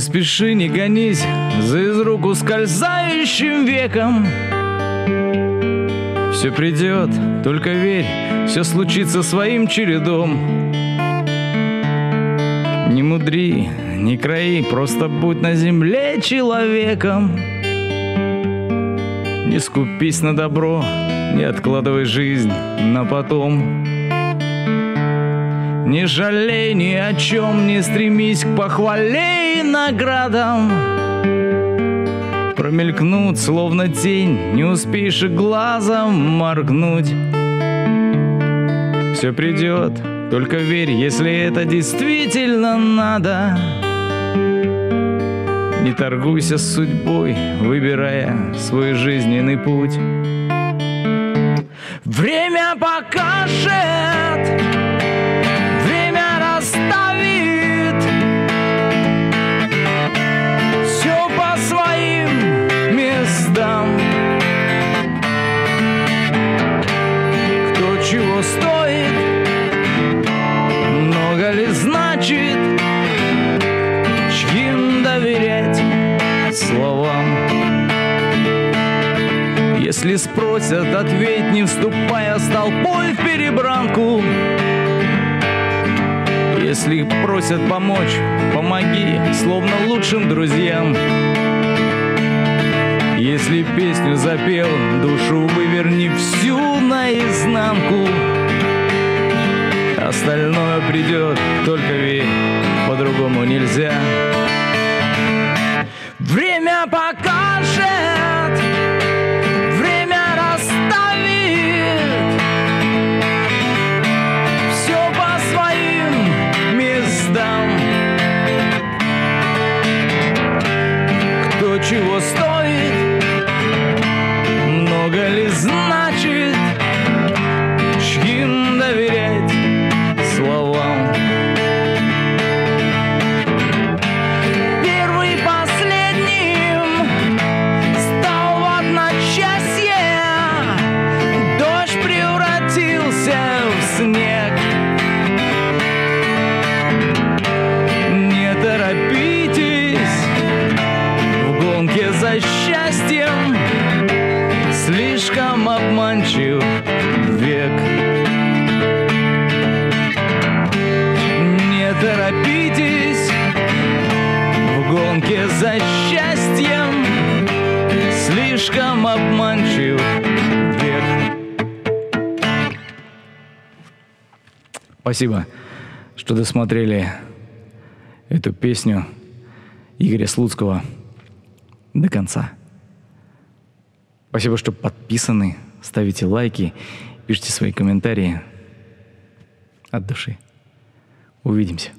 спеши, не гонись за из рук ускользающим веком. Все придет, только верь, все случится своим чередом. Не мудри, не краи, просто будь на земле человеком. Не скупись на добро, не откладывай жизнь на потом. Не жалей ни о чем, не стремись к похвале и наградам. Промелькнут, словно тень, не успеешь и глазом моргнуть. Все придет, только верь, если это действительно надо. Не торгуйся с судьбой, выбирая свой жизненный путь. Время покажет, чего стоит, много ли значит, чьим доверять словам. Если спросят, ответь, не вступая с толпой в перебранку. Если просят помочь, помоги, словно лучшим друзьям. Если песню запел, душу выверни всю наизнанку. Остальное придет, только верь, по-другому нельзя. Время покажет, много ли обманчив век. Не торопитесь в гонке за счастьем, слишком обманчив век. Спасибо, что досмотрели эту песню Игоря Слуцкого до конца. Спасибо, что подписаны, ставите лайки, пишите свои комментарии от души. Увидимся.